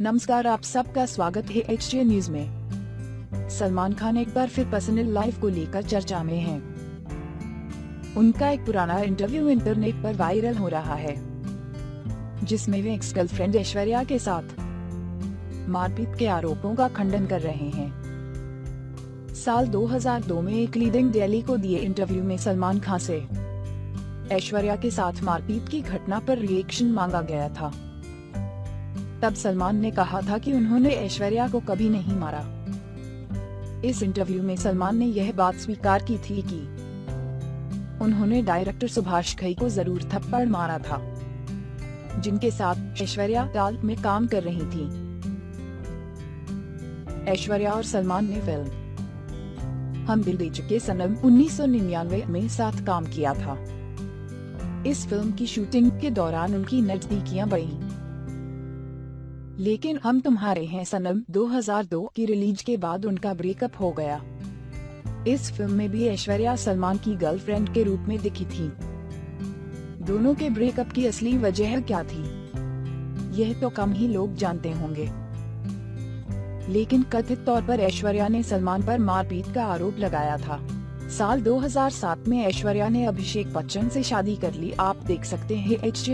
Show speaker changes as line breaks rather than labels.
नमस्कार, आप सबका स्वागत है एच न्यूज़ में। सलमान खान एक बार फिर पर्सनल लाइफ को लेकर चर्चा में हैं। उनका एक पुराना इंटरव्यू इंटरनेट पर वायरल हो रहा है, जिसमें वे एक्स गर्लफ्रेंड ऐश्वर्या के साथ मारपीट के आरोपों का खंडन कर रहे हैं। साल 2002 में एक लीडिंग डेली को दिए इंटरव्यू में सलमान खान से ऐश्वर्या के साथ मारपीट की घटना पर रिएक्शन मांगा गया था। तब सलमान ने कहा था कि उन्होंने ऐश्वर्या को कभी नहीं मारा। इस इंटरव्यू में सलमान ने यह बात स्वीकार की थी कि उन्होंने डायरेक्टर सुभाष घई को ज़रूर थप्पड़ मारा था, जिनके साथ ऐश्वर्या ताल में काम कर रही थी। ऐश्वर्या और सलमान ने फ़िल्म हम दिल दे चुके सनम 1999 में साथ काम किया था। इस फ़िल्म की शूटिंग के दौरान उनकी नजदीकियाँ बढ़ी। लेकिन हम तुम्हारे हैं सनम 2002 की रिलीज़ के बाद उनका ब्रेकअप हो गया। इस फ़िल्म में भी ऐश्वर्या सलमान की गर्लफ्रेंड के रूप में दिखी थी। दोनों के ब्रेकअप की असली वजह क्या थी? यह तो कम ही लोग जानते होंगे। लेकिन कथित तौर पर ऐश्वर्या ने सलमान पर मारपीट का आरोप लगाया था। साल 2007 में ऐश्वर्या ने अभिषेक बच्चन से शादी कर ली। आप देख सकते हैं एच